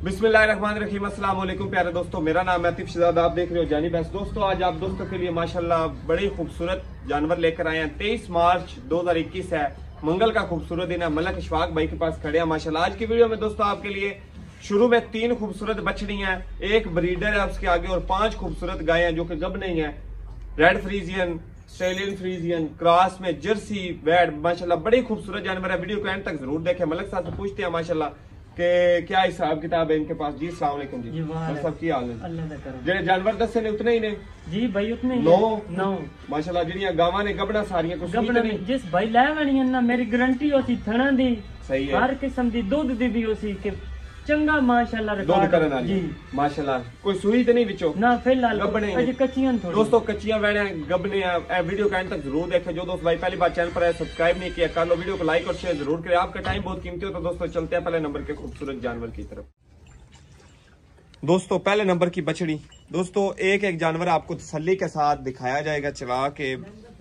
बिस्मिल्लाहिर्रहमानिर्रहीम। अस्सलाम वालेकुम प्यारे दोस्तों, मेरा नाम है अतीफ शहजाद आप देख रहे हो जानी बस दोस्तों, आज आप दोस्तों के लिए माशाल्लाह बड़े खूबसूरत जानवर लेकर आए हैं। 23 मार्च 2021 है, मंगल का खूबसूरत दिन है। मलक इशफाक भाई के पास खड़े हैं, माशाल्लाह। आज की वीडियो में दोस्तों आपके लिए शुरू में तीन खूबसूरत बछड़ी हैं, एक ब्रीडर है उसके आगे और पाँच खूबसूरत गाय हैं जो कि गब नहीं है। Red Friesian Australian Friesian cross में जर्सी बैड माशाल्लाह बड़ी खूबसूरत जानवर है। वीडियो को एंड तक ज़रूर देखें। मलक साहब से पूछते हैं, माशाल्लाह कि क्या हिसाब किताब है इनके पास जी सलाम अलैकुम जी जी, वाह सब की हाल है अल्लाह दा करम ਜਿਹੜੇ ਜਾਨਵਰ ਦੱਸੇ ਨੇ ਉਤਨੇ ਹੀ ਨੇ ਜੀ ਭਾਈ ਉਤਨੇ ਹੀ ਨੌ ਨੌ ਮਾਸ਼ਾਅੱਲਾ ਜਿਹੜੀਆਂ ਗਾਵਾਂ ਨੇ ਗੱਬਣਾ ਸਾਰੀਆਂ ਕੁਛ ਨਹੀਂ ਗੱਬਣ ਤੇ ਨਹੀਂ ਜਿਸ ਭਾਈ ਲੈ ਵਣੀ ਨਾ ਮੇਰੀ ਗਰੰਟੀ ਹੋਸੀ ਥਣਾ ਦੀ ਸਹੀ ਹੈ ਹਰ ਕਿਸਮ ਦੀ ਦੁੱਧ ਦੀ ਵੀ ਹੋਸੀ ਕਿ ਚੰਗਾ ਮਾਸ਼ਾਅੱਲਾ ਦੁੱਧ ਰਿਕਾਰਡ ਕਰਨ ਵਾਲੀ ਜੀ ਮਾਸ਼ਾਅੱਲਾ ਕੋਈ ਸੂਈ ਤੇ ਨਹੀਂ ਵਿੱਚੋਂ ਨਾ ਫਿਲਹਾਲ ਗੱਭਣੇ ਨੇ। ਅਜੇ ਕੱਚੀਆਂ ਥੋੜੀ दोस्तों कच्चियां वैड़े गबने हैं ए वीडियो का एंड तक जरूर देखें जो दोस्त भाई पहली बार चैनल पर है सब्सक्राइब नहीं किया कर लो वीडियो को लाइक और शेयर जरूर करें आपका टाइम बहुत कीमती हो तो दोस्तों चलते हैं पहले नंबर के खूबसूरत जानवर की तरफ दोस्तों पहले नंबर की बछड़ी दोस्तों एक एक जानवर आपको तसल्ली के साथ दिखाया जाएगा चला के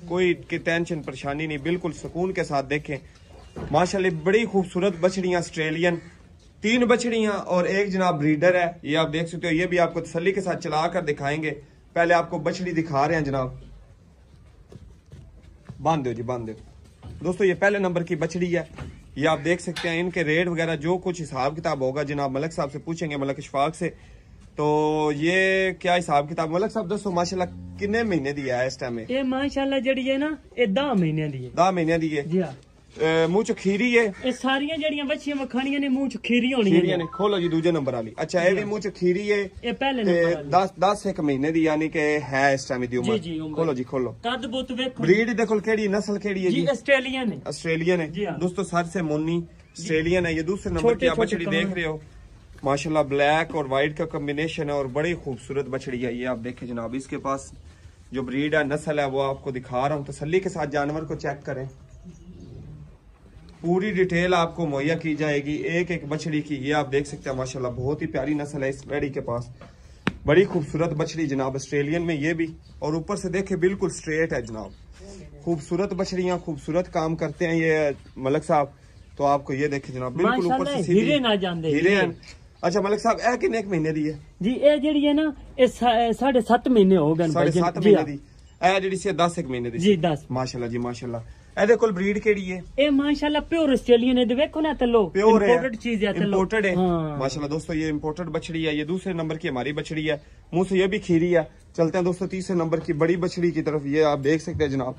कोई की टेंशन परेशानी नहीं बिल्कुल सुकून के साथ देखें माशाल्लाह बड़ी खूबसूरत बछड़ियां ऑस्ट्रेलियन तीन बछड़ियाँ और एक जनाब ब्रीडर है। ये आप देख सकते हो ये भी आपको तसली के साथ चला कर दिखाएँगे। पहले आपको बछड़ी दिखा रहे हैं जनाब। बाँध दो जी बाँध दो। दोस्तों ये पहले नंबर की बछड़ी है। ये आप देख सकते हैं इनके रेट वगैरह जो कुछ हिसाब किताब होगा जनाब मलक साहब से पूछेंगे मलक इशफाक से। तो ये क्या हिसाब किताब? मलक साहब दसो माशाल्लाह कितने महीने दी है इस टाइम ये माशाल्लाह जड़ी है ना ये दह महीने दी है। महीने दी है। अ, मुंह च खीरी है ਇਹ ਸਾਰੀਆਂ ਜਿਹੜੀਆਂ ਬੱਚੀਆਂ ਵਖਾਣੀਆਂ ਨੇ ਮੂੰਹ ਚ ਖੀਰੀ ਹੋਣੀਆਂ खीरियां ने खोलो जी दूजे नंबर वाली अच्छा ये भी मुंह च खीरी है ਇਹ ਪਹਿਲੇ ਤੇ ਨੰਬਰ ਵਾਲੀ 10 10 ਇੱਕ ਮਹੀਨੇ ਦੀ ਯਾਨੀ ਕਿ ਹੈ ਇਸ ਟਾਈਮ ਦੀ ਉਮਰ ਜੀ, ਜੀ, ਉਮਰ। ਖੋਲੋ ਜੀ ਖੋਲੋ ਕੱਦ ਬੁੱਤ ਵੇਖੋ ब्रीड देखो केड़ी नस्ल केड़ी है ਜੀ जी ਆਸਟ੍ਰੇਲੀਅਨ ਹੈ ऑस्ट्रेलियन जी है हाँ। दोस्तों सर से मुन्नी ऑस्ट्रेलियन है ये दूसरे नंबर छोटे- की आप छोटे बछड़ी कान। देख रहे हो माशाल्लाह ब्लैक और व्हाइट का कॉम्बिनेशन है और बड़ी खूबसूरत बछड़ी है ये आप देखें जनाब इसके पास जो ब्रीड है नस्ल है वो आपको दिखा रहा हूँ तसल्ली के साथ जानवर को चेक करें पूरी डिटेल आपको मुहैया की जाएगी एक एक बछड़ी की। ये आप देख सकते हैं माशाल्लाह बहुत ही प्यारी नस्ल है इस बेड़ी के पास। बड़ी खूबसूरत बछड़ी जनाब ऑस्ट्रेलियन में ये भी। और ऊपर से देखे बिल्कुल स्ट्रेट है जनाब। खूबसूरत बछड़ियाँ खूबसूरत काम करते हैं ये मलक साहब। तो आपको ये देखे जनाब बिल्कुल ऊपर से अच्छा मलिक साहब ए किन्ने महीने दी है। जी ए जी है ना साढ़े सात महीने हो गए 7.5 महीने हाँ। दी। ए ਜਿਹੜੀ ਸੀ 10 ਇੱਕ ਮਹੀਨੇ ਦੀ ਜੀ 10 ਮਾਸ਼ਾਅੱਲਾ ਜੀ ਮਾਸ਼ਾਅੱਲਾ ਇਹਦੇ ਕੋਲ ਬਰੀਡ ਕਿਹੜੀ ਹੈ ਇਹ ਮਾਸ਼ਾਅੱਲਾ ਪਿਓਰ ਆਸਟ੍ਰੇਲੀਅਨ ਹੈ ਦੇਖੋ ਨਾ ਤਲੋ प्योर है इंपोर्टेड चीज है तलो इम्पोर्टेड है हाँ माशाल्लाह दोस्तों ये इम्पोर्टेड बछड़ी है ये दूसरे नंबर की हमारी बछड़ी है मुंह से ये भी खीरी है चलते हैं दोस्तों तीसरे नंबर की बड़ी बछड़ी की तरफ ये आप देख सकते हैं जनाब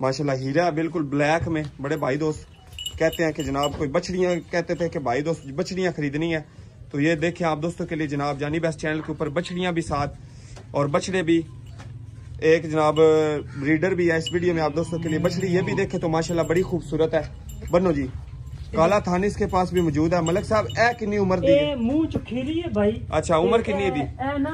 माशाल्लाह हीरा है बिल्कुल ब्लैक में बड़े भाई दोस्त कहते हैं कि जनाब कोई बछड़ियां कहते थे कि भाई दोस्त बछड़ियां खरीदनी है तो ये देखें आप दोस्तों के लिए जनाब जानी बेस्ट चैनल के ऊपर बछड़ियां भी साथ और बछड़े भी एक जनाब ब्रीडर भी है इस वीडियो में आप दोस्तों के लिए। बछड़ी ये भी देखे तो माशाल्लाह बड़ी खूबसूरत है। बनो जी काला थान इसके पास भी मौजूद है। मलक साहब ए कितनी उम्र दी? मुँह है भाई। अच्छा उम्र कितनी है दी? ए ना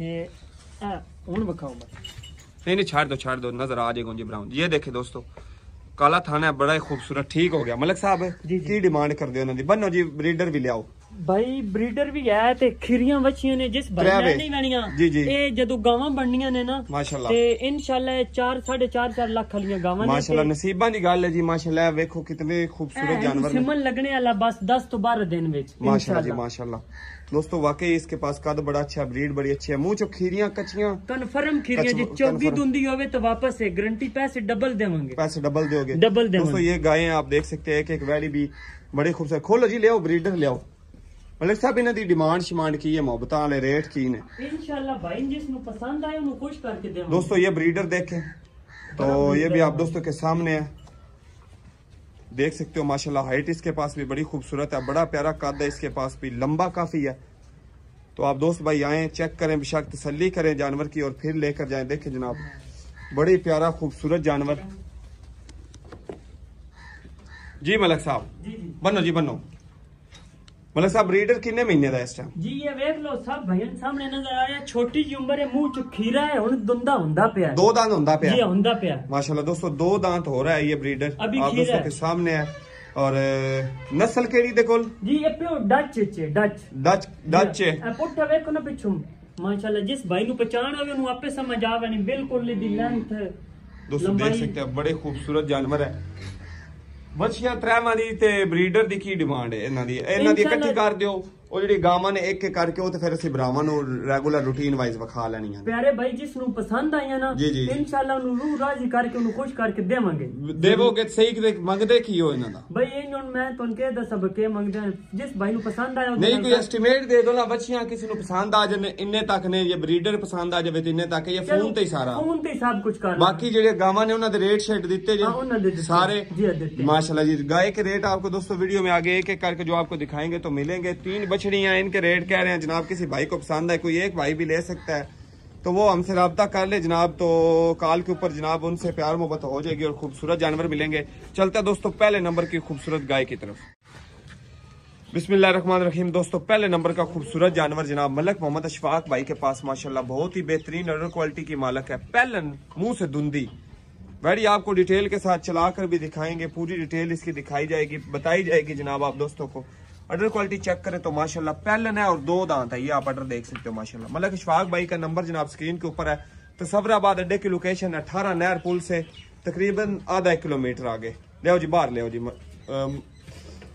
नहीं नहीं छाड़ दो छाड़ दो नज़र आ जाएगा जी ब्राउन। ये देखे दोस्तों काला थाना बड़ा ही खूबसूरत ठीक हो गया। मलिक साहब की डिमांड कर दे? उन्होंने बनो जी ब्रीडर भी लियाओ ਭਾਈ ਬਰੀਡਰ ਵੀ ਹੈ ਤੇ ਖੀਰੀਆਂ ਬੱਚੀਆਂ ਨੇ ਜਿਸ ਭਾਈ ਤ੍ਰੈ ਨੇ ਵੇ। ਨਹੀਂ ਲੈਣੀਆਂ ਜੀ, ਜੀ। ਇਹ ਜਦੋਂ ਗਾਵਾਂ ਬਣਨੀਆਂ ਨੇ ਨਾ माशाल्लाह ਤੇ ਇਨਸ਼ਾਅੱਲਾ 4 4.5 4 ਲੱਖ ਵਾਲੀਆਂ ਗਾਵਾਂ ਨੇ माशाल्लाह नसीबा की गल है जी माशाल्लाह वेखो कितने खूबसूरत जानवर ने ਸਿਮਨ ਲੱਗਣੇ ਵਾਲਾ ਬਸ 10 ਤੋਂ 12 ਦਿਨ ਵਿੱਚ माशाल्लाह जी इंशाल्लाह। माशाल्लाह दोस्तों वाकई इसके पास कद बड़ा अच्छा है ब्रीड बड़ी अच्छी है मुंह चो खीरियां कच्चियां ਕਨਫਰਮ ਖੀਰੀਆਂ ਜੀ Confirm- 24 ਦੁੰਦੀ ਹੋਵੇ ਤਾਂ ਵਾਪਸ ਹੈ ਗਾਰੰਟੀ ਪੈਸੇ ਡਬਲ ਦੇਵਾਂਗੇ पैसे डबल दोगे डबल देंगे। दोस्तों ये गायें आप देख सकते हैं एक एक वैली भी बड़ी खूबसूरत खोलो जी ले आओ ब्रीडर ले आओ मलिक साहब इन्हों की डिमांड शिमांड की है मोहब्बत वाले रेट की ने ਇਨਸ਼ਾਅੱਲਾ ਭਾਈ ਜਿਸ ਨੂੰ ਪਸੰਦ ਆਏ ਉਹਨੂੰ ਖੁਸ਼ ਕਰਕੇ ਦੇਵਾਂਗੇ दोस्तों ये ब्रीडर देखें तो ये भी आप दोस्तों के सामने है देख सकते हो माशाल्लाह हाइट इसके पास भी बड़ी खूबसूरत है बड़ा प्यारा कद है इसके पास भी लंबा काफी है तो आप दोस्त भाई आए चेक करें बेशक तसल्ली करें जानवर की और फिर लेकर जाएं देखें जनाब बड़ी प्यारा खूबसूरत जानवर जी मलक साहब जी जी बनो जी बनो ਮਤਲਬ ਸਾਹਿਬ ਬਰੀਡਰ ਕਿੰਨੇ ਮਹੀਨੇ ਦਾ ਇਸ ਟਾਈਮ ਜੀ ਇਹ ਵੇਖ ਲਓ ਸਭ ਭਈਆਂ ਸਾਹਮਣੇ ਨਜ਼ਰ ਆ ਰਿਹਾ ਛੋਟੀ ਜਿਹੀ ਉਮਰ ਹੈ ਮੂੰਹ ਚ ਖੀਰਾ ਹੈ ਹੁਣ ਦੁੰਦਾ ਹੁੰਦਾ ਪਿਆ ਹੈ। ਦੋ ਦੰਦ ਹੁੰਦਾ जी ਪਿਆ ਹੁੰਦਾ ਪਿਆ है। माशाल्लाह दोस्तों दो दांत हो रहा है ये ब्रीडर अभी आप खीरा दोस्तों है। के सामने है और अ, नस्ल केड़ी दे कोल जी ये प्योर डच ਚ ਡਚ डच डच है ਇਹ ਪੁੱਠਾ ਵੇਖੋ ਨਾ ਪਿੱਛੋਂ ਮਾਸ਼ਾਅੱਲਾ ਜਿਸ ਭਾਈ ਨੂੰ ਪਛਾਣ ਆਵੇ ਉਹਨੂੰ ਆਪੇ ਸਮਝ ਆਵੇ ਨਹੀਂ ਬਿਲਕੁਲ ਦੀ ਲੈਂਥ दोस्तों देख सकते हैं बड़े खूबसूरत जानवर है ਵੱਛੀਆਂ ਤਰਾਵਾਂ ਦੀ ਤੇ ਬਰੀਡਰ ਦੀ ਕੀ ਡਿਮਾਂਡ ਹੈ? ਇਹਨਾਂ ਦੀ ਇਹਨਾਂ ਦੀ ਇਕੱਠੀ ਕਰ ਦਿਓ। ਉਹ ਜਿਹੜੀ ਗਾਵਾਂ ਨੇ ਇੱਕ ਇੱਕ ਕਰਕੇ ਉਹ ਤੇ ਫਿਰ ਅਸੀਂ ਬਰਾਵਾਂ ਨੂੰ ਰੈਗੂਲਰ ਰੂਟੀਨ ਵਾਈਜ਼ ਵਿਖਾ ਲੈਣੀਆਂ ਨੇ ਪਿਆਰੇ ਭਾਈ ਜਿਸ ਨੂੰ ਪਸੰਦ ਆਈਆਂ ਨਾ ਜੀ, ਜੀ। ਇਨਸ਼ਾਅੱਲਾ ਉਹਨੂੰ ਰੂਹ ਰਾਜ਼ੀ ਕਰਕੇ ਉਹਨੂੰ ਖੁਸ਼ ਕਰਕੇ ਦੇਵਾਂਗੇ ਦੇਵੋਗੇ ਸਹੀ ਕਿ ਮੰਗਦੇ ਕੀ ਹੋ ਇਹਨਾਂ ਦਾ ਭਾਈ ਇਹ ਹੁਣ ਮੈਂ ਤੁਹਾਨੂੰ ਕਹਿ ਦੱਸਾਂ ਬਕੇ ਮੰਗਦੇ ਹਾਂ। ਜਿਸ ਭਾਈ ਨੂੰ ਪਸੰਦ ਆਇਆ ਉਹਦੇ ਨਹੀਂ ਨਾਲ ਕੋਈ ਐਸਟੀਮੇਟ ਦੇ ਦੋ ਨਾ ਬੱਚੀਆਂ ਕਿਸੇ ਨੂੰ ਪਸੰਦ ਆ ਜਾਣ ਇੰਨੇ ਤੱਕ ਨੇ ਜੇ ਬਰੀਡਰ ਪਸੰਦ ਆ ਜਾਵੇ ਤੇ ਇੰਨੇ ਤੱਕ ਇਹ ਚਲੋ, ਫੋਨ ਤੇ ਹੀ ਸਾਰਾ ਫੋਨ ਤੇ ਹੀ ਸਭ ਕੁਝ ਕਰ बाकी ਜਿਹੜੇ ਗਾਵਾਂ ਨੇ ਉਹਨਾਂ ਦੇ रेट शेट ਦਿੱਤੇ हाँ, उन्होंने जे दिते। सारे जी, हाँ, दिते। माशाल्लाह जी गाय के रेट आपको दोस्तों वीडियो में आगे एक एक करके जो आपको दिखाएंगे तो मिलेंगे तीन बछड़ियाँ इनके रेट कह रहे हैं, जनाब किसी भाई को पसंद है, कोई एक भाई भी ले सकता है। तो वो हमसे रब्ता कर ले, जनाब तो कॉल के ऊपर जनाब उनसे प्यार मोहब्बत हो जाएगी और खूबसूरत जानवर मिलेंगे। चलते दोस्तों पहले नंबर की खूबसूरत गाय की तरफ़। बिस्मिल्लाहिर्रहमानिर्रहीम दोस्तों पहले नंबर का खूबसूरत जानवर जनाब मलक मोहम्मद अशफाक भाई के पास, माशाल्लाह, बहुत ही बेहतरीन अडर क्वालिटी की मालक है। पहलन मुँह से धुंधी। वैडी आपको डिटेल के साथ चलाकर भी दिखाएँगे, पूरी डिटेल इसकी दिखाई जाएगी, बताई जाएगी जनाब आप दोस्तों को। अडर क्वालिटी चेक करें तो माशाल्लाह पहलन है और दो दांत है। ये आप अडर देख सकते हो माशाल्लाह। मलक इशफाक भाई का नंबर जनाब स्क्रीन के ऊपर है। तसवराबाद अड्डे की लोकेशन अठारह नहर पुल से तकरीबन आधा एक किलोमीटर आगे। ले जी बाहर ले जी अम,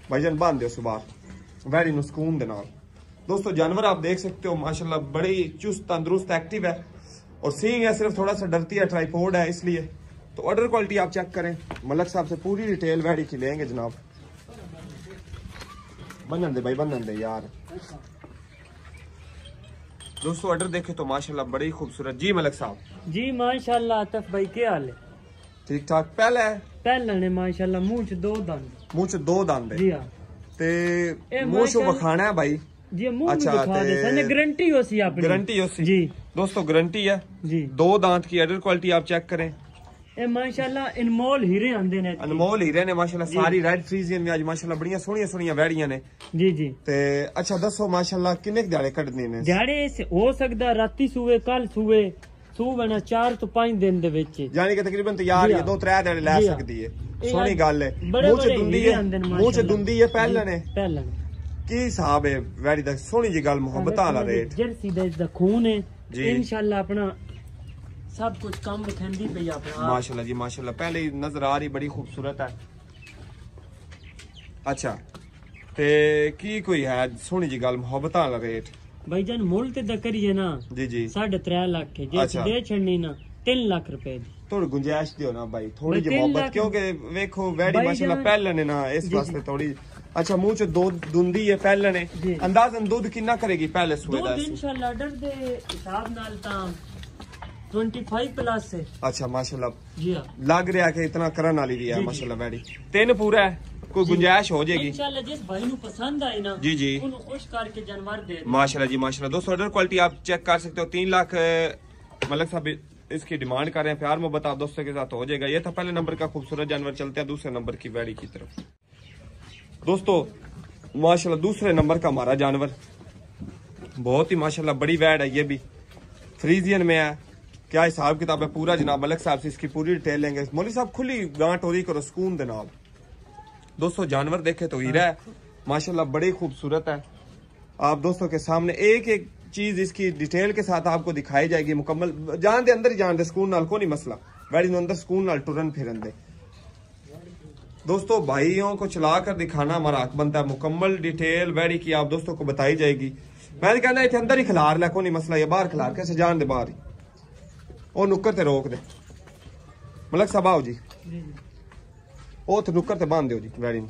भाईजान बाँध दो बाहर। वैरी नु सुकून दे दोस्तों जानवर आप देख सकते हो माशाल्लाह बड़ी चुस्त तंदुरुस्त एक्टिव है। और सींग है सिर्फ़ थोड़ा सा डरती है ट्राईपोर्ड है इसलिए। तो ऑर्डर क्वालिटी आप चेक करें। मलक साहब से पूरी डिटेल वैडी की लेंगे जनाब। बनन दे भाई बनन दे यार। दोस्तों ऑर्डर देखे तो माशाल्लाह बड़े ही खूबसूरत। जी मलक साहब। जी माशाल्लाह आतफ भाई क्या हाल है? ठीक ठाक पहले पहले ने माशाल्लाह मुँह च दो दंद। मुँह च दो दंद है। जी हाँ। ते मुँह शो बखाना है भाई। जी मुँह अच्छा, दिखा दे सने गारंटी होसी अपनी गारंटी होसी। जी। दोस्तों गारंटी है। जी। दो दांत की ऑर्डर क्वालिटी आप चेक करें। ਇਹ ਮਾਸ਼ਾਅੱਲਾ ਇਨਮੋਲ ਹੀਰੇ ਆਂਦੇ ਨੇ। ਅਨਮੋਲ ਹੀਰੇ ਨੇ ਮਾਸ਼ਾਅੱਲਾ। ਸਾਰੀ ਰੈਡ ਫਰੀਜ਼ੀਅਨ ਵੀ ਅੱਜ ਮਾਸ਼ਾਅੱਲਾ ਬੜੀਆਂ ਸੋਹਣੀਆਂ ਸੋਹਣੀਆਂ ਵੈੜੀਆਂ ਨੇ ਜੀ ਜੀ ਤੇ ਅੱਛਾ ਦੱਸੋ ਮਾਸ਼ਾਅੱਲਾ ਕਿੰਨੇ ਦਿਹਾੜੇ ਕੱਢਨੇ ਨੇ ਦਿਹਾੜੇ ਹੋ ਸਕਦਾ ਰਾਤੀ ਸੂਵੇ ਕੱਲ ਸੂਵੇ ਸੂਵੇ ਨਾ 4 ਤੋਂ 5 ਦਿਨ ਦੇ ਵਿੱਚ ਯਾਨੀ ਕਿ ਤਕਰੀਬਨ ਤਿਆਰ ਜੀ ਹੀ ਹੈ ਹਾਂ। ਦੋ ਤਰੇ ਦਿਹਾੜੇ ਲੈ। ਸਕਦੀ ਹੈ ਇਹ ਸੋਹਣੀ ਗੱਲ ਹੈ ਮੂੰਹ ਚ ਦੁੰਦੀ ਹੈ ਮੂੰਹ ਚ। ਦੁੰਦੀ ਹੈ ਪਹਿਲਾਂ ਨੇ ਪਹਿਲਾਂ ਕੀ ਹਿਸਾਬ ਹੈ ਵੈੜੀ ਦਾ ਸੋਹਣੀ ਜੀ ਗੱਲ ਮੁਹੱਬਤ ਵਾਲਾ ਰੇਟ ਜਰਸੀ ਦਾ ਖੂਨ ਹੈ। ਇਨਸ਼ਾਅੱਲਾ ਆਪਣਾ ਸਭ ਕੁਝ ਕੰਮ ਖੰਦੀ ਪਈ ਆਪਣਾ। ਮਾਸ਼ਾਅੱਲਾ ਜੀ ਮਾਸ਼ਾਅੱਲਾ। ਪਹਿਲੇ ਨਜ਼ਰ ਆ ਰਹੀ ਬੜੀ ਖੂਬਸੂਰਤ ਹੈ। ਅੱਛਾ ਤੇ ਕੀ ਕੋਈ ਹੈ? ਸੋਹਣੀ ਜੀ ਗੱਲ ਮੁਹੱਬਤਾਂ ਦਾ ਰੇਟ ਭਾਈ ਜਾਨ ਮੁੱਲ ਤੇ ਦਾ ਕਰੀਏ ਨਾ ਜੀ ਜੀ। 3.5 ਲੱਖ ਹੈ। ਜੇ ਦੇ ਛੱਡਣੀ ਨਾ 3 ਲੱਖ ਰੁਪਏ ਦੀ। ਥੋੜੀ ਗੁੰਜਾਇਸ਼ ਦਿਓ ਨਾ ਬਾਈ ਥੋੜੀ ਜਿਹੀ ਮੁਹੱਬਤ ਕਿਉਂਕਿ ਵੇਖੋ ਵੈੜੀ ਮਾਸ਼ਾਅੱਲਾ ਜਾਨ- ਨੇ ਨਾ ਇਸ ਵਾਸਤੇ ਥੋੜੀ ਅੱਛਾ ਮੂੰਹ ਚ ਦੁੱਧ ਦੁੰਦੀ ਹੈ ਪਹਿਲੇ ਅੰਦਾਜ਼ਨ ਦੁੱਧ ਕਿੰਨਾ ਕਰੇਗੀ ਪਹਿਲੇ ਸੂਏ ਦਾ ਦੁੱਧ ਇਨਸ਼ਾਅੱਲਾ ਆਰਡਰ ਦੇ ਹਿਸਾਬ ਨਾਲ ਤਾਂ अच्छा लग रहा इतना भी है बैडी। तीन पूरा है कोई गुंजाइश हो जाएगी। जी जी। खुश करके जानवर जी क्वालिटी आप चेक कर सकते हो। तीन लाख मलक साहब इसकी डिमांड कर रहे हैं प्यार मोहब्बत आप दोस्तों के साथ हो जाएगा। ये था पहले नंबर का खूबसूरत जानवर चलते हैं दूसरे नंबर की बैडी की तरफ़। दोस्तों माशा दूसरे नंबर का हमारा जानवर। बहुत ही माशा बड़ी बैड है ये भी। फ्रीजियन में है। क्या हिसाब किताब है? पूरा जनाब, मलक साहब से इसकी पूरी डिटेल लेंगे। मौली साहब, खुली गांठ हो रही करो सुकून नाल दोस्तों, जानवर देखे तो हीरा है। माशाल्लाह, बड़ी खूबसूरत है। आप दोस्तों के सामने एक एक चीज़ इसकी डिटेल के साथ आपको दिखाई जाएगी, मुकम्मल। जान दे, अंदर ही जान दे, सुकून नाल को नहीं मसला। वैडी अंदर सुकून नाल टुरन फिरन दे। दोस्तों, भाइयों को चला कर दिखाना हमारा हक बनता है। मुकम्मल डिटेल वैडी की आप दोस्तों को बताई जाएगी। मैं तो कहना, इतने अंदर ही खिलार लै को नहीं मसला। ये बाहर खिलार, कैसे जान दे बाहर ही? ਉਹ ਨੁੱਕਰ ਤੇ ਰੋਕ ਦੇ। ਮਲਕ ਸਾਹਿਬ ਆਓ ਜੀ। ਉਹ ਤੇ ਨੁੱਕਰ ਤੇ ਬੰਨ ਦਿਓ ਜੀ ਵੈਰੀ ਨੂੰ।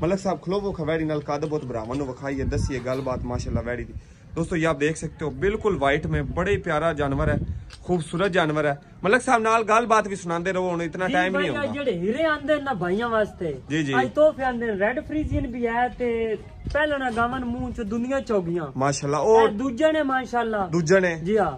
ਮਲਕ ਸਾਹਿब ਖਲੋਵੋ ਖਵੈਰੀ ਨਾਲ ਕਾਦਬੋਤ ਬਰਾਵਨ ਨੂੰ ਵਿਖਾਈਏ दसिए ਗੱਲਬਾत माशाल्लाह ਵੈਰੀ ਦੀ। दोस्तों ये आप देख सकते हो बिल्कुल वाइट में बड़े ही प्यारा जानवर है खूबसूरत जानवर ਮਲਕ ਸਾਹਿਬ ਨਾਲ ਗੱਲਬਾਤ ਵੀ ਸੁਣਾਉਂਦੇ ਰਹੋ ਹੁਣ ਇਤਨਾ ਟਾਈਮ ਨਹੀਂ ਹੁੰਦਾ। ਜਿਹੜੇ ਹੀਰੇ ਆਂਦੇ ਨਾ ਭਾਈਆਂ ਵਾਸਤੇ ਅੱਜ ਤੋਹਫੇ ਆਂਦੇ ਰੈੱਡ ਫ੍ਰੀਜ਼ੀਅਨ ਵੀ ਹੈ ਤੇ ਪਹਿਲਾਂ ਨਾ ਗਾਵਨ ਮੂੰਹ ਚ ਦੁਨੀਆ ਚੌਗੀਆਂ माशाल्लाह ਇਹ और ਦੂਜੇ ਨੇ ਮਾਸ਼ਾਅੱਲਾ दूजे ने ਜੀ ਹਾਂ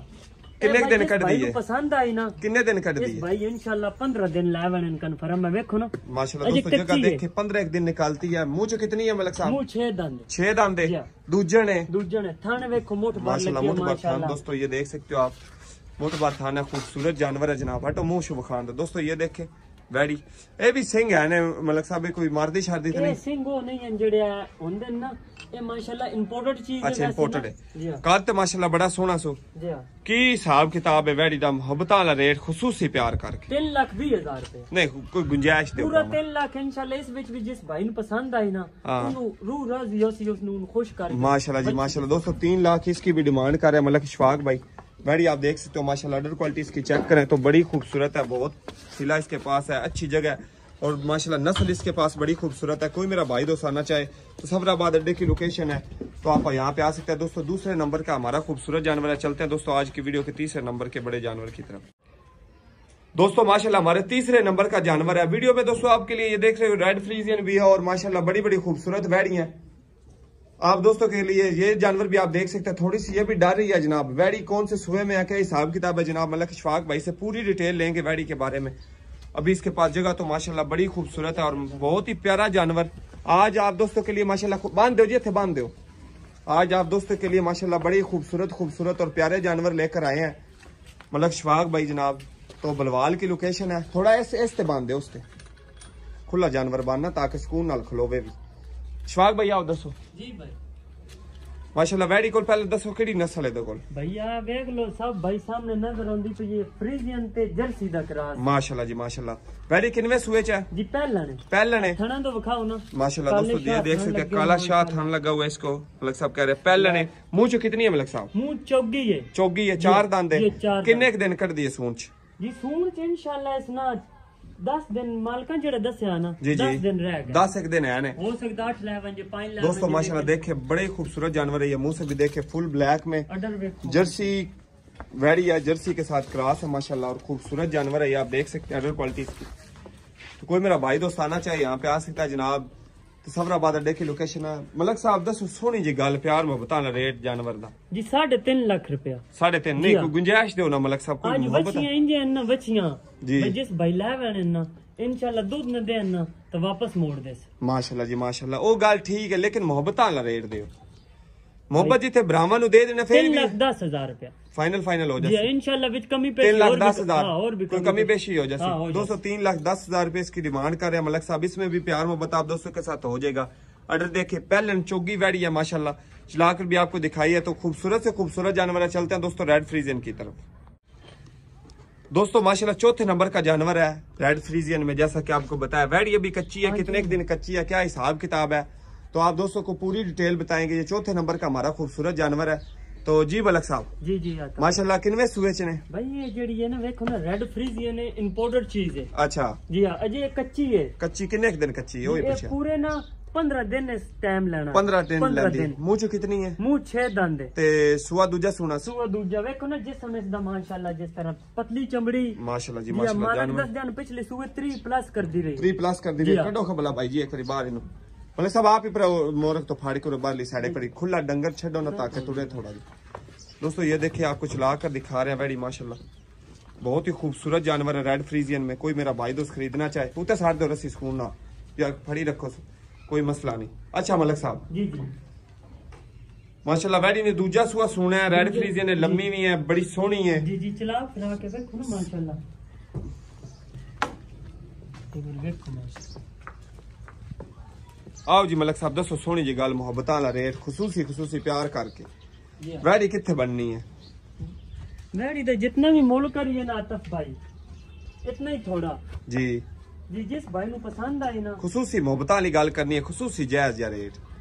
ਕਿੰਨੇ ਕੁ ਦਿਨ ਜਿਸ ਕੱਢਦੀ ਭਾਈ ਨੂੰ ਹੈ ਪਸੰਦ ਆਈ ਨਾ ਕਿੰਨੇ ਦਿਨ ਇਸ ਕੱਢਦੀ ਹੈ ਭਾਈ इंशाल्लाह 15 दिन लावन कन्फर्म है देखो ना माशाल्लाह अजय दोस्तों जगह कच्ची है। देखे पंद्रह एक दिन निकालती है मुंह च कितनी है मलक साहब मुंह छह दंद छह दांदे जी। दूजे ने दूजे ने थाने देखो मोट बाल माशाल्लाह लगी है मोटबार खान माशाल्लाह दोस्तों ये देख सकते हो आप मोटबार खान है खूबसूरत जानवर है जनाब हटो मुंह शुभ खान दो दोस्तों ये देखे ਵੈਰੀ। ਇਹ ਵੀ ਸਿੰਘ ਹੈ ਨੇ ਮਲਕ ਸਾਹਿਬ ਇਹ ਕੋਈ ਮਾਰਦੇ ਸ਼ਰਦੇ ਤੇ ਇਹ ਸਿੰਘ ਉਹ ਨਹੀਂ ਹਨ ਹੁੰਦੇ ਨਾ ਇਹ ਮਾਸ਼ਾਅੱਲਾ ਇੰਪੋਰਟਡ ਚੀਜ਼ ਹੈ ਅੱਛਾ ਇੰਪੋਰਟਡ ਹੈ। ਹਾਂ। ਤੇ ਮਾਸ਼ਾਅੱਲਾ ਬੜਾ ਸੋਹਣਾ ਸੋ। ਜੀ ਕੀ ਹਿਸਾਬ ਕਿਤਾਬ ਹੈ ਵੈਰੀ ਦਾ? ਮੁਹੱਬਤਾਂ ਵਾਲਾ ਰੇਟ ਖਸੂਸੀ ਪਿਆਰ ਕਰਕੇ। 3 ਲੱਖ ਵੀਹ ਹਜ਼ਾਰ ਰੁਪਏ। ਨਹੀਂ ਕੋਈ ਗੁੰਜਾਇਸ਼ ਦਿਓ ਪੂਰਾ 3 ਲੱਖ ਇਨਸ਼ਾਅੱਲਾ ਇਸ ਵਿੱਚ ਵੀ ਜਿਸ ਭਾਈ ਨੂੰ ਪਸੰਦ ਆਈ ਨਾ ਹਾਂ। ਉਹਨੂੰ ਰੂਹ ਰਾਜ਼ੀ ਹੋ ਸੀ ਉਸ ਨੂੰ ਖੁਸ਼ ਕਰ ਮਾਸ਼ਾਅੱਲਾ ਜੀ ਮਾਸ਼ਾਅੱਲਾ ਦੋਸਤੋ 3 ਲੱਖ ਇਸ ਕੀ ਵੀ ਡਿਮਾਂਡ ਕਰ ਰਿਹਾ ਮਲਕ ਇਸ਼ਫਾਕ ਭਾਈ। बैडी आप देख सकते हो, माशाल्लाह अडर क्वालिटी इसकी चेक करें तो बड़ी खूबसूरत है, बहुत। सिला इसके पास है, अच्छी जगह है। और माशाल्लाह, नस्ल इसके पास बड़ी खूबसूरत है। कोई मेरा भाई दोस्त आना चाहे तो सफराबाद अड्डे की लोकेशन है। तो आप यहाँ पे आ सकते हैं। दोस्तों, दूसरे नंबर का हमारा खूबसूरत जानवर है। चलते हैं दोस्तों, आज की वीडियो के तीसरे नंबर के बड़े जानवर की तरफ़। दोस्तों, माशाल्लाह, हमारे तीसरे नंबर का जानवर है। वीडियो में दोस्तों, आपके लिए ये देख रहे हो रेड फ्रीजियन भी है और माशाल्लाह बड़ी बड़ी खूबसूरत वैड़ी है। आप दोस्तों के लिए ये जानवर भी आप देख सकते हैं। थोड़ी सी ये भी डर रही है जनाब। वैडी कौन से सुबह में है क्या हिसाब किताब है जनाब? मलक इशफाक भाई से पूरी डिटेल लेंगे वैडी के बारे में। अभी इसके पास जगह तो माशाल्लाह बड़ी खूबसूरत है और बहुत ही प्यारा जानवर। आज आप दोस्तों के लिए माशाल्लाह बाँध दो जी थे बाँध दो। आज आप दोस्तों के लिए माशाल्लाह बड़ी खूबसूरत खूबसूरत और प्यारे जानवर लेकर आए हैं। मलक शफाक भाई जनाब तो बलवाल की लोकेशन है। थोड़ा ऐसे ऐसे बाँध दे उससे खुला जानवर बांधना ताकि सुकून नाल खलोवे भी। शफाक भाई आओ दसो ਜੀ ਭਾਈ माशाल्लाह वैडी कोल पहले दसो केड़ी नस्ल है दो कोल भैया देख लो सब भाई सामने नजर आंदी तो ये फ्रीजियन ते जर्सी दा क्रास माशाल्लाह जी माशाल्लाह वैडी किनवे सूए च है जी पहला ने पहले ने थना तो दिखाओ ना माशाल्लाह काले दोस्तों ये शाह देख थान सकते हैं लगे काला हुए शाह हैं। थान लगा हुआ है इसको मलक साहब कह रहे हैं पहले ने मुंह चो कितनी है मलक साहब मुंह चौगी है चौगी है चार ये- दांत है ये चार किन्ने के दिन कट दिए सूंच जी सून च इंशाल्लाह इस ना 10 दिन मालका जेड़ा दसया ना जी 10 दिन रह गए। दस एक दिन है ने। हो सकता 8 लेवन जे 5 लेवन दोस्तों माशाल्लाह देखे बड़े खूबसूरत जानवर है ये। मुँह से भी देखे फुल ब्लैक में। जर्सी वेरी है जर्सी के साथ क्रॉस है माशाल्लाह और खूबसूरत जानवर है ये। आप देख सकते हैं अडर क्वालिटी इसकी तो कोई मेरा भाई दोस्त आना चाहे यहाँ पे आ सकता है जनाब। ਸਵਰਾਬਾਦ ਅੱਡੇ ਕੀ ਲੋਕੇਸ਼ਨ ਹੈ ਮਲਕ ਸਾਹਿਬ ਦੱਸੋ ਸੋਹਣੀ ਜੀ ਗੱਲ ਪਿਆਰ ਮੁਹੱਬਤਾਂ ਦਾ ਰੇਟ ਜਾਨਵਰ ਦਾ। ਜੀ 3.5 ਲੱਖ ਰੁਪਿਆ 3.5 ਨਹੀਂ ਕੋਈ ਗੁੰਜਾਇਸ਼ ਦਿਓ ਨਾ ਮਲਕ ਸਾਹਿਬ ਕੋਈ ਮੁਹੱਬਤ ਬੱਚੀਆਂ ਇੰਜਾਂ ਨਾ ਬੱਚੀਆਂ ਜੀ। ਜਿਸ ਬੈਲਾ ਵਣ ਨਾ ਇਨਸ਼ਾਅੱਲਾ ਦੁੱਧ ਨਾ ਦੇਣ ਨਾ ਤਾਂ ਵਾਪਸ ਮੋੜ ਦੇਸ ਮਾਸ਼ਾਅੱਲਾ ਜੀ ਮਾਸ਼ਾਅੱਲਾ। ਉਹ ਗੱਲ ਠੀਕ ਹੈ ਲੇਕਿਨ ਮੁਹੱਬਤਾਂ ਦਾ ਰੇਟ ਦਿਓ। ਮੁਹੱਬਤ ਜਿੱਥੇ ਬ੍ਰਾਹਮਣ ਨੂੰ ਦੇ ਦੇਣਾ ਫੇਰ ਵੀ 3 ਲੱਖ 10000 ਰੁਪਿਆ फाइनल फाइनल हो जाए इंशाल्लाह विच कमी तीन लाख दस हज़ार। हाँ, और भी कोई कमी पेशी हो जाए हो दोस्तों तीन लाख दस हज़ार रुपए इसकी डिमांड कर रहे हैं मलक साहब। इसमें भी प्यार मोहब्बत आप दोस्तों के साथ हो जाएगा। ऑर्डर देखिए पहले चौगी वैडी है माशाल्लाह। चलाकर भी आपको दिखाई है तो खूबसूरत से खूबसूरत जानवर है। चलते हैं दोस्तों रेड फ्रीजियन की तरफ़। दोस्तों माशाल्लाह चौथे नंबर का जानवर है रेड फ्रीजियन में जैसा कि आपको बताया। वैडी अभी कच्ची है हाँ कितने दिन कच्ची है क्या हिसाब किताब है? तो आप दोस्तों को पूरी डिटेल बताएँगे। ये चौथे नंबर का हमारा खूबसूरत जानवर है। तो जी बलक साहब जी जी आता माशाल्लाह किनवे सुए च ने भाई ये जेड़ी है ना देखो ना रेड फ्रीजियन है इंपोर्टेड चीज है अच्छा जी हाँ अजय ये कच्ची है कच्ची किन्ने के दिन कच्ची है वही ये पूछा पूरे ना पंद्रह दिन इस टाइम लेना पंद्रह दिन पंद्रह ਲੈਂਦੀ दिन ਮੂੰਹ ਚ ਕਿਤਨੀ ਹੈ मुंह छह दंद है ਤੇ ਸੂਆ ਦੂਜਾ ਸੂਣਾ ਸੀ सुबह दूजा देखो ना जिस समय इसदा माशाल्लाह जिस तरह पतली चमड़ी ਮਾਸ਼ਾਅੱਲਾ ਜੀ जी हाँ, ਮਾਸ਼ਾਅੱਲਾ मानक ਜਾਨਵਰ दस दिन पिछले सुबह त्री प्लस कर दी रही 3 ਪਲੱਸ ਕਰ ਦੀ ਜੀ ਹਾਂ। ਕੱਢੋ ਖਬਲਾ ਭਾਈ ਜੀ ਇੱਕ ਵਾਰੀ ਬਾਹਰ ਇਹਨੂੰ ਮਤਲਬ ਸਭ ਆਪ ਹੀ ਪਰ ਮੋਰਕ ਤੋਂ फाड़ के बाहर ली साइड पर खुला डंगर छड़ो ना ताकि तुड़े थोड़ा भी दोस्तों ये देखिए आपको चला कर दिखा रहे हैं बैडी माशाल्लाह। बहुत ही खूबसूरत जानवर है रेड फ्रीजियन में। कोई मेरा भाई दोस्त खरीदना चाहे तू तो साथ दो रस्सी सुकून ना। या फड़ी रखो कोई मसला नहीं। अच्छा मलक साहब। जी जी। माशाल्लाह बैडी ने दूजा सुआ सुना है रेड फ्रीजियन है जी। लम्बी भी है बड़ी सोहनी है। जी जी चला फिरा के देखो ना माशाल्लाह। एक बार देखो माशाल्लाह आओ जी मलक साहब दसो सोहनी जी गल मुहब्बत वाला रेट खसूसी खसूसी प्यार करके। जी हाँ। वैडी कितने बननी है मेरी तो जितना भी मोल करिए ना आतफ भाई इतना ही थोड़ा जी जी जिस भाई ਨੂੰ पसंद आई ना खसूसी मुहब्बत वाली गल करनी है खसूसी जायज़ या रेट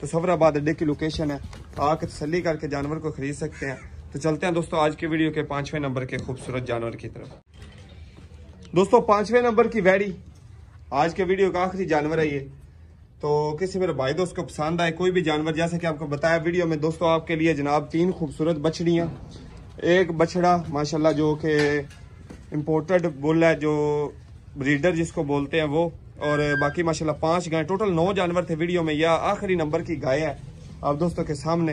तो सफराबाद अड्डे की लोकेशन है। तो आकर तसली करके जानवर को खरीद सकते हैं। तो चलते हैं दोस्तों आज की वीडियो के पाँचवें नंबर के खूबसूरत जानवर की तरफ़। दोस्तों, पाँचवें नंबर की वैड़ी। आज के वीडियो का आखिरी जानवर है ये। तो किसी मेरे भाई दोस्त को पसंद आए, कोई भी जानवर, जैसे कि आपको बताया वीडियो में, दोस्तों आपके लिए जनाब तीन खूबसूरत बछड़ियाँ। एक बछड़ा, माशाल्लाह, जो कि इम्पोर्टेड बुल है, जो ब्रीडर जिसको बोलते हैं वो। और बाकी माशाल्लाह पाँच गाय। टोटल नौ जानवर थे वीडियो में। या आखिरी नंबर की गाय है आप दोस्तों के सामने।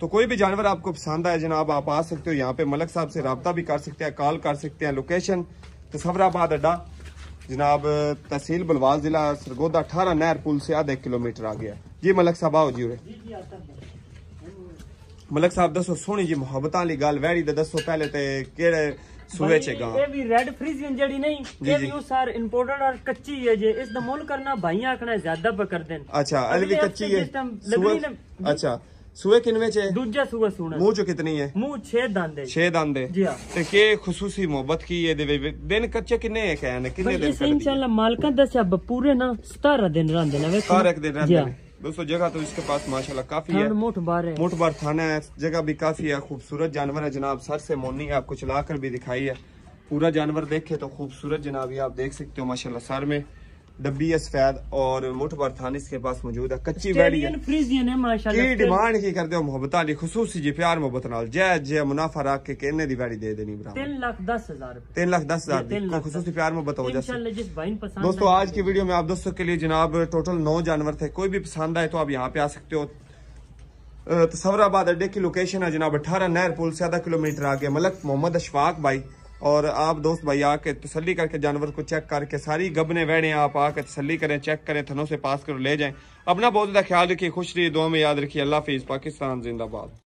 तो कोई भी जानवर आपको पसंद आए जनाब, आप आ सकते हो। यहाँ पे मलक साहब से रबता भी कर सकते हैं, कॉल कर सकते हैं। लोकेशन तसवराबाद अड्डा। जनाब तहसील बलवाल जिला सरगोदा, अठारह, नहर पुल से आधे किलोमीटर आ गया जी मलक साहब, आओ जी मलक साहब, दसो सोनी जी मोहब्बत वाली गल। वैरी दसो पहले तो केड़े ਦਾ ਦੱਸੋ ਪਹਿਲੇ ਤੇ ਕਿਹੜੇ ਸੂਏ ਚ ਗਾਂ ਇਹ ਵੀ ਰੈਡ ਫਰੀਜ਼ੀਅਨ ਜਿਹੜੀ ਨਹੀਂ ਜੀ, ਇਹ ਜੀ। ਵੀ ਉਹ ਸਾਰ ਇੰਪੋਰਟਡ ਔਰ ਕੱਚੀ ਹੈ ਜੇ ਇਸ ਦਾ ਮੁੱਲ ਕਰਨਾ ਭਾਈ ਆਖਣਾ ਜ਼ਿਆਦਾ ਪ ਕਰਦੇ ਨੇ अच्छा अल भी अगले कच्ची हफ्ते है जिस टाइम सुए लगनी ना- अच्छा सुए किनवे च है ਦੂਜਾ ਸੂਆ ਸੂਣਾ ਮੂੰਹ ਚ ਕਿਤਨੀ ਹੈ ਮੂੰਹ 6 ਦੰਦ ਹੈ ਛੇ ਦੰਦ ਹੈ ਜੀ ਹਾਂ। ਤੇ ਕੀ ਖਸੂਸੀ ਮੁਹੱਬਤ ਕੀ ਇਹਦੇ ਵਿੱਚ ਦਿਨ ਕੱਚੇ ਕਿੰਨੇ ਹੈ ਕਹਿਣ ਕਿੰਨੇ ਭਾਈ ਦਿਨ ਇਸ ਕੱਢਦੀ ਇਨਸ਼ਾਅੱਲਾ ਮਾਲਕਾਂ ਦੱਸਿਆ ਬ- ਪੂਰੇ ਨਾ 17 ਦਿਨ ਰਹਿੰਦੇ ਨੇ ਵੇਖੋ सारे एक दिन जी रहते हाँ। हैं दोस्तों जगह तो इसके पास माशाल्लाह काफ़ी है। मोटबार बार थाना है जगह भी काफ़ी है खूबसूरत जानवर है जनाब। सर से मोनी आपको चला कर भी दिखाई है। पूरा जानवर देखे तो खूबसूरत जनाब ये आप देख सकते हो माशाल्लाह सर में। डब्बी सफ़ेद और मुठ मुठभर थान इसके पास मौजूद है। कच्ची वैडी डिमांड की करते हो मोहब्बत आली खसूसी जी प्यार मोहब्बत नाल। जय जय मुनाफा रख के कहने की वैडी दे देनी बराबर तीन लाख दस हज़ार। तीन लाख दस हज़ार खसूसी प्यार मोहब्बत हो जाए दोस्तों आज की वीडियो में आप दोस्तों के लिए जनाब टोटल नौ जानवर थे। कोई भी पसंद आए तो आप यहाँ पे आ सकते हो। तस्वराबाद तो अड्डे की लोकेशन है जनाब। अठारह नहर पुल से आधा किलोमीटर आगे। मलक मोहम्मद अशफाक भाई। और आप दोस्त भाई, आके तसली करके जानवर को चेक करके सारी गबने बहने आप आके तसली करें चेक करें, थनों से पास करो, ले जाएँ। अपना बहुत ज़्यादा ख्याल रखिए, खुश रहिए, दुआ में याद रखिए। अल्लाह हाफिज, पाकिस्तान, जिंदाबाद।